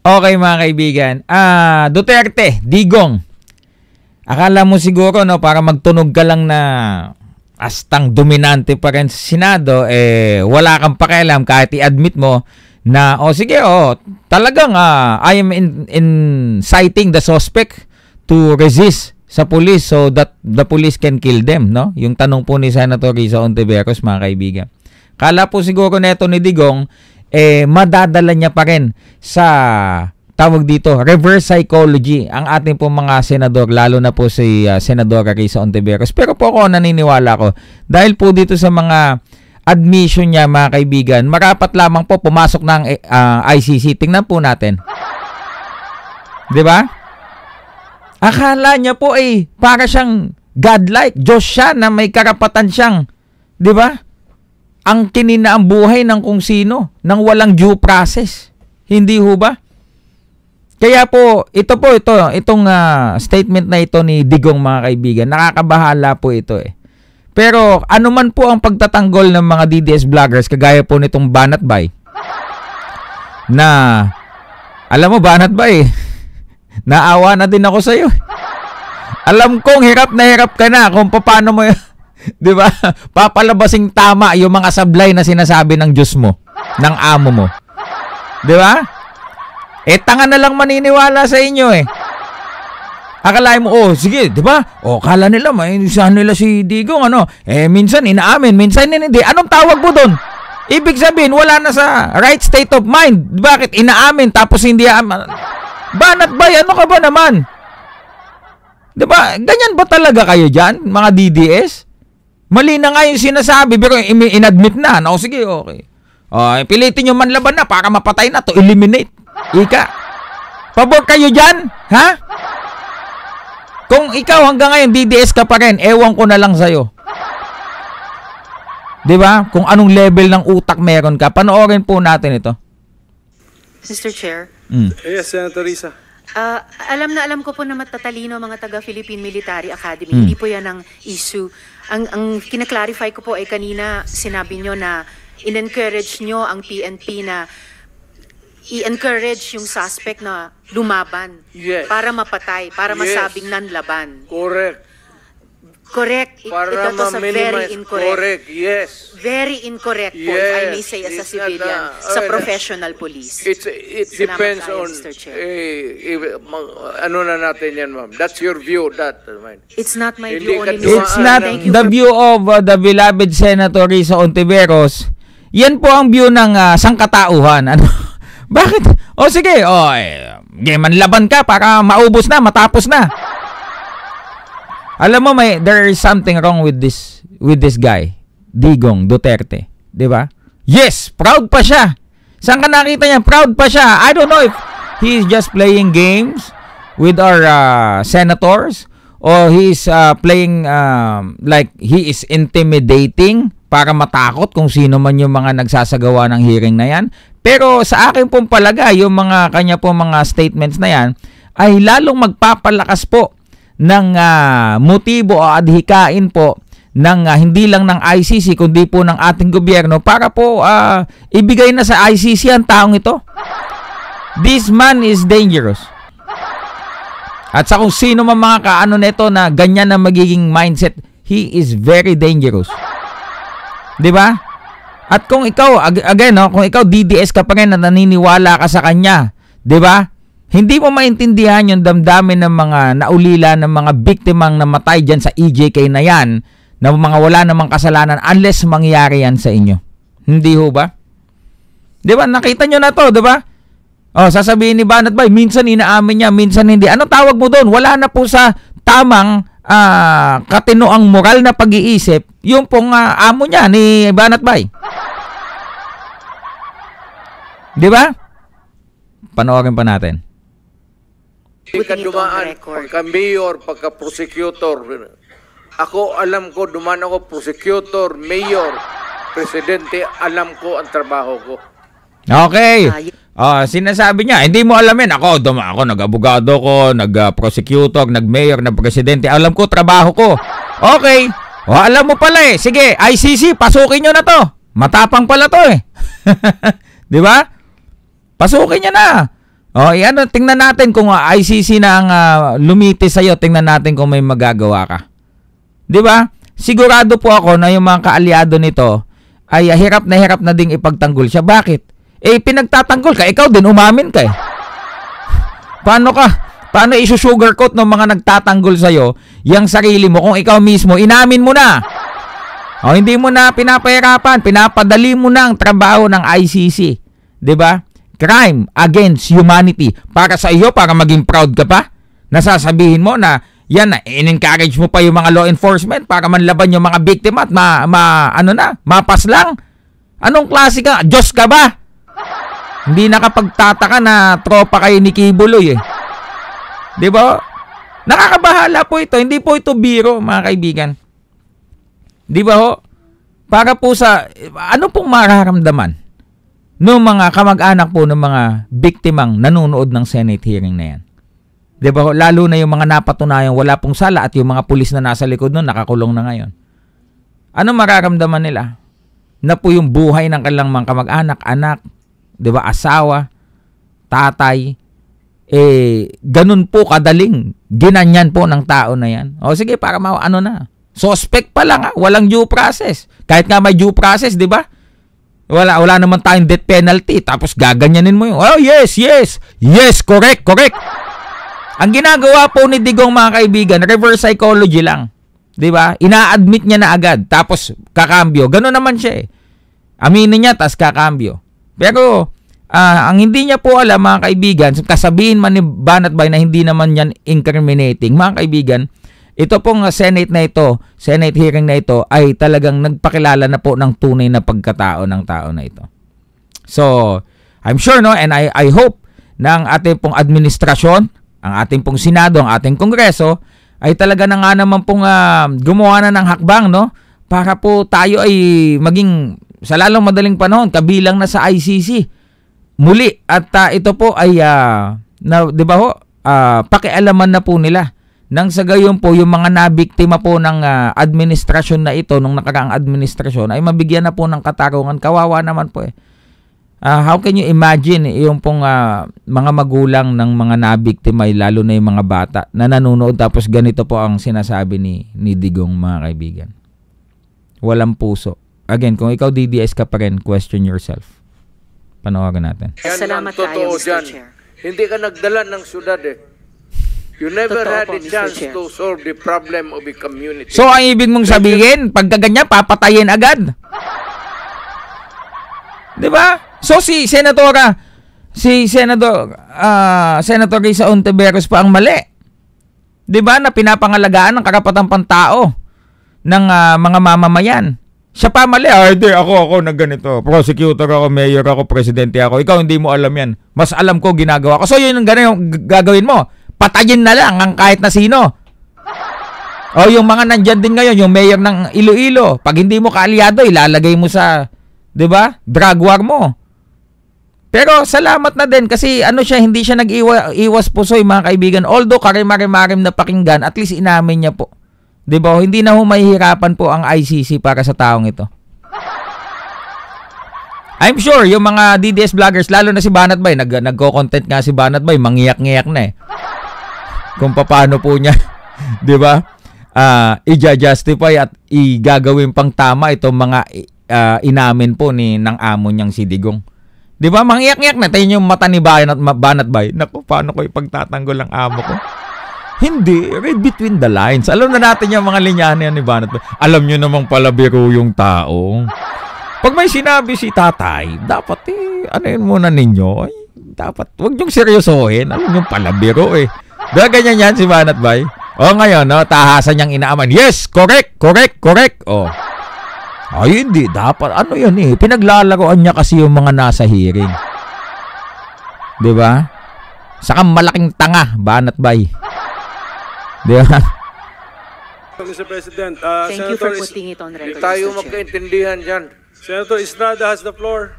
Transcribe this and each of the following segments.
Okay mga kaibigan. Ah, Duterte, Digong. Akala mo siguro no para magtunog ka lang na astang dominante pa rin sa Senado eh wala kang pakialam kahit i-admit mo na oh sige oh talagang ah, I am in, inciting the suspect to resist sa police so that the police can kill them no yung tanong po ni Senator Risa Ontiveros mga kaibigan kala po siguro neto ni Digong eh madadala niya pa rin sa tawag dito, reverse psychology ang ating po mga senador, lalo na po si uh, Senadora Risa Ontiveros. Pero po ako naniniwala ko, dahil po dito sa mga admission niya mga kaibigan, marapat lamang po pumasok ng uh, ah, ICC. Tingnan po natin. 'Di ba? Akala niya po eh para siyang godlike, Diyos siya na may karapatan siyang, 'di ba? Ang kinina ang buhay ng kung sino nang walang due process. Hindi ho ba? Kaya po, ito po, ito, itong uh, statement na ito ni Digong mga kaibigan, nakakabahala po ito eh. Pero ano man po ang pagtatanggol ng mga DDS vloggers, kagaya po nitong Banat Bay, na, alam mo, Banat Bay, naawa na din ako sa iyo. Alam kong hirap na hirap ka na kung paano mo, di ba, papalabasing tama yung mga sablay na sinasabi ng Diyos mo, ng amo mo. Di ba? Eh, tanga na lang maniniwala sa inyo eh. Akalain mo, oh, sige, di ba? Oh, kala nila, may saan nila si Digong, ano? Eh, minsan inaamin, minsan hindi. Anong tawag mo doon? Ibig sabihin, wala na sa right state of mind. Bakit inaamin tapos hindi aamin? Banat ba? Ano ka ba naman? Di ba? Ganyan ba talaga kayo dyan, mga DDS? Mali na nga yung sinasabi, pero inadmit na. No, sige, okay. Oh, pilitin nyo manlaban na para mapatay na to, eliminate. Ika, pabor kayo dyan? Ha? Kung ikaw hanggang ngayon DDS ka pa rin, ewan ko na lang sa'yo. 'Di ba? Kung anong level ng utak meron ka, panoorin po natin ito. Mr. Chair. Mm. Yes, Senator Risa. Uh, alam na alam ko po na matatalino mga taga Philippine Military Academy. Mm. Hindi po 'yan ang issue. Ang ang kinaklarify ko po ay kanina sinabi nyo na in-encourage nyo ang PNP na i-encourage yung suspect na lumaban Yes. para mapatay, para Yes. masabing nanlaban. Correct. Correct. It, Para ito to sa very incorrect. Correct, yes. Very incorrect po, if I may Yes, say as a civilian, a- sa uh, professional police. It's, it Salamat depends tayo, on, Mr. Chair. eh, eh, ano na natin yan, ma'am. That's your view, that. uh. It's not my Hindi view only, It's not Thank you the view of uh, the beloved Senator Risa Ontiveros. Yan po ang view ng uh, sangkatauhan. Ano? Bakit? O sige, o eh, okay, manlaban ka para maubos na, matapos na. Alam mo may there is something wrong with this with this guy, Digong Duterte, 'di ba? Yes, proud pa siya. Saan ka nakita niya? Proud pa siya. I don't know if he's just playing games with our uh, senators or he's uh, playing um, like he is intimidating para matakot kung sino man yung mga nagsasagawa ng hearing na yan. Pero sa akin pong palagay, yung mga kanya po mga statements na yan ay lalong magpapalakas po ng uh, motibo o adhikain po ng uh, hindi lang ng ICC kundi po ng ating gobyerno para po uh, ibigay na sa ICC ang taong ito. This man is dangerous. At sa kung sino man mga kaano nito na ganyan na magiging mindset, he is very dangerous. 'Di ba? At kung ikaw again no, kung ikaw DDS ka pa rin na naniniwala ka sa kanya, 'di ba? Hindi mo maintindihan yung damdamin ng mga naulila ng mga biktimang namatay dyan sa EJK na yan na mga wala namang kasalanan unless mangyari yan sa inyo. Hindi ho ba? Di ba? Nakita nyo na to, di ba? Oh, sasabihin ni Banat Bay, minsan inaamin niya, minsan hindi. Ano tawag mo doon? Wala na po sa tamang uh, katinoang moral na pag-iisip yung pong uh, amo niya ni Banat Bay. Di ba? Panoorin pa natin. Hindi ka Putting it on dumaan pagka mayor, pagka prosecutor. Ako, alam ko, dumaan ako prosecutor, mayor, presidente, alam ko ang trabaho ko. Okay. Ah, sinasabi niya, hindi mo alamin. Ako, duma, ako nag-abogado ko, nag-prosecutor, nag-mayor, nag-presidente. Alam ko, trabaho ko. Okay. O, alam mo pala eh. Sige, ICC, pasukin nyo na to. Matapang pala to eh. Di ba? Pasukin niya na. Oh, eh, ano, tingnan natin kung uh, ICC na ang uh, lumiti sa iyo, tingnan natin kung may magagawa ka. 'Di ba? Sigurado po ako na yung mga kaalyado nito ay uh, hirap na hirap na ding ipagtanggol siya. Bakit? Eh pinagtatanggol ka, ikaw din umamin ka eh. Paano ka? Paano isu-sugarcoat ng mga nagtatanggol sa iyo yung sarili mo kung ikaw mismo inamin mo na? O hindi mo na pinapahirapan, pinapadali mo na ang trabaho ng ICC. 'Di ba? Crime against humanity. Para sa iyo, para maging proud ka pa, nasasabihin mo na yan na, in-encourage mo pa yung mga law enforcement para manlaban yung mga biktima at ma, ma ano na, mapas lang. Anong klase ka? Diyos ka ba? Hindi nakapagtataka na tropa kayo ni Kibuloy eh. Di ba? Nakakabahala po ito. Hindi po ito biro, mga kaibigan. Di ba ho? Para po sa, ano pong mararamdaman no mga kamag-anak po ng mga biktimang nanonood ng Senate hearing na yan. 'Di ba? Lalo na yung mga napatunayang wala pong sala at yung mga pulis na nasa likod nun nakakulong na ngayon. Ano mararamdaman nila? Na po yung buhay ng kanilang mga kamag-anak, anak, 'di ba, asawa, tatay, eh ganun po kadaling ginanyan po ng tao na yan. O sige, para ma ano na. Suspect pa lang, ha? walang due process. Kahit nga may due process, 'di ba? Wala, wala naman tayong death penalty. Tapos gaganyanin mo yung, oh yes, yes, yes, correct, correct. Ang ginagawa po ni Digong mga kaibigan, reverse psychology lang. 'Di ba? Ina-admit niya na agad tapos kakambyo. Ganoon naman siya eh. Aminin niya tapos kakambyo. Pero uh, ang hindi niya po alam mga kaibigan, kasabihin man ni Banat Bay na hindi naman yan incriminating. Mga kaibigan, ito pong Senate na ito, Senate hearing na ito ay talagang nagpakilala na po ng tunay na pagkatao ng tao na ito. So, I'm sure no and I I hope ang ating pong administrasyon, ang ating pong Senado, ang ating Kongreso ay talaga na nga naman pong uh, gumawa na ng hakbang no para po tayo ay maging sa lalong madaling panahon kabilang na sa ICC. Muli at uh, ito po ay uh, na 'di ba ho uh, pakialaman na po nila nang sa gayon po, yung mga nabiktima po ng uh, administrasyon na ito, nung nakaraang administrasyon, ay mabigyan na po ng katarungan. Kawawa naman po eh. Uh, how can you imagine yung pong uh, mga magulang ng mga nabiktima, lalo na yung mga bata, na nanonood tapos ganito po ang sinasabi ni, ni Digong mga kaibigan. Walang puso. Again, kung ikaw DDS ka pa rin, question yourself. Panawagan natin. Salamat kayo, Mr. Chair. Hindi ka nagdala ng syudad eh. You never Totoo had po, a Mr. chance Chair. to solve the problem of a community. So, ang ibig mong sabihin, pagka ganyan, papatayin agad. 'Di ba? So, si Senatora, si Senador, ah, Senator Risa Ontiveros pa ang mali. 'Di ba? Na pinapangalagaan ng karapatang pantao ng ah, mga mamamayan. Siya pa mali. Ah, hindi, ako, ako na ganito. Prosecutor ako, mayor ako, presidente ako. Ikaw, hindi mo alam yan. Mas alam ko, ginagawa ko. So, yun ang ganun yung gagawin mo patayin na lang ang kahit na sino. O yung mga nandyan din ngayon, yung mayor ng Iloilo, pag hindi mo kaalyado, ilalagay mo sa, 'di ba? Drug war mo. Pero salamat na din kasi ano siya, hindi siya nag-iwas pusoy mga kaibigan. Although karim-marim na pakinggan, at least inamin niya po. 'Di ba? Hindi na humahihirapan po ang ICC para sa taong ito. I'm sure yung mga DDS vloggers, lalo na si Banat Bay, nag nagko-content nga si Banat Bay, mangiyak-ngiyak na eh kung paano po niya, 'di ba? Uh, i-justify at igagawin pang tama itong mga uh, inamin po ni ng amo niyang si Digong. 'Di ba? Mangiyak-iyak na tayo yung mata ni Bayan at Banat Bay. Naku, paano ko ipagtatanggol ang amo ko? Hindi, read between the lines. Alam na natin yung mga linya niya ni Banat Bay. Alam niyo namang pala biro yung tao. Pag may sinabi si tatay, dapat eh, ano yun muna ninyo? Ay, dapat, wag niyong seryosohin. Alam niyo pala biro eh. Diba ganyan yan si Banat Bay? O ngayon, no, tahasan niyang inaaman. Yes, correct, correct, correct. O. Ay, hindi. Dapat, ano yan eh. Pinaglalaroan niya kasi yung mga nasa hearing. Di ba? Saka malaking tanga, Banat Bay. Di ba? Mr. President, uh, Thank you Senator, for Is- putting it on record, tayo magkaintindihan dyan. Senator Estrada has the floor.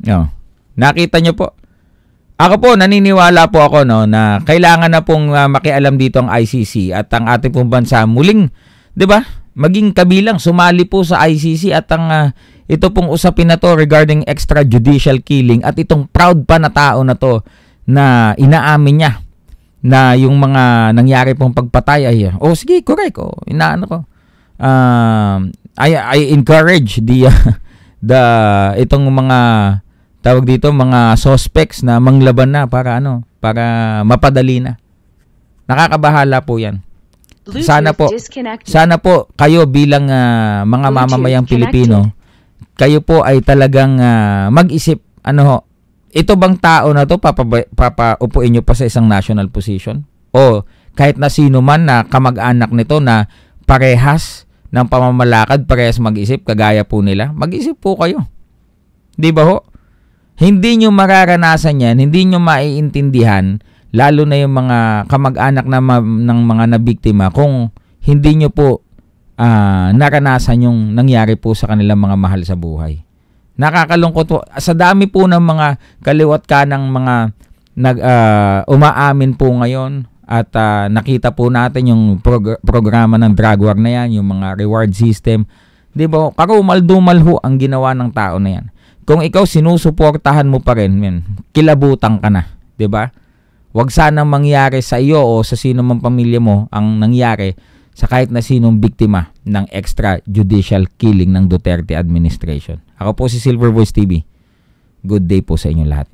No. Nakita niyo po. Ako po, naniniwala po ako no, na kailangan na pong uh, makialam dito ang ICC at ang ating pong bansa muling, di ba, maging kabilang, sumali po sa ICC at ang uh, ito pong usapin na to regarding extrajudicial killing at itong proud pa na tao na to na inaamin niya na yung mga nangyari pong pagpatay ay oh sige correct oh inaano ko um I I encourage the the itong mga tawag dito mga suspects na manglaban na para ano para mapadali na. Nakakabahala po yan. Sana po sana po kayo bilang ah, mga Bluetooth mamamayang. Pilipino kayo po ay talagang ah, mag-isip ano ho ito bang tao na to papaupuin nyo pa sa isang national position? O kahit na sino man na kamag-anak nito na parehas ng pamamalakad parehas mag-isip kagaya po nila mag-isip po kayo. Di ba ho hindi nyo mararanasan yan, hindi nyo maiintindihan, lalo na yung mga kamag-anak na ma- ng mga nabiktima, kung hindi nyo po ah, naranasan yung nangyari po sa kanilang mga mahal sa buhay. Nakakalungkot po. Sa dami po ng mga kaliwat ka ng mga nag, ah, umaamin po ngayon at ah, nakita po natin yung prog- programa ng drug war na yan, yung mga reward system. Di ba? Karumal-dumal ho ang ginawa ng tao na yan kung ikaw sinusuportahan mo pa rin, men, kilabutan ka na, 'di ba? Huwag sanang mangyari sa iyo o sa sino mang pamilya mo ang nangyari sa kahit na sinong biktima ng extrajudicial killing ng Duterte administration. Ako po si Silver Voice TV. Good day po sa inyo lahat.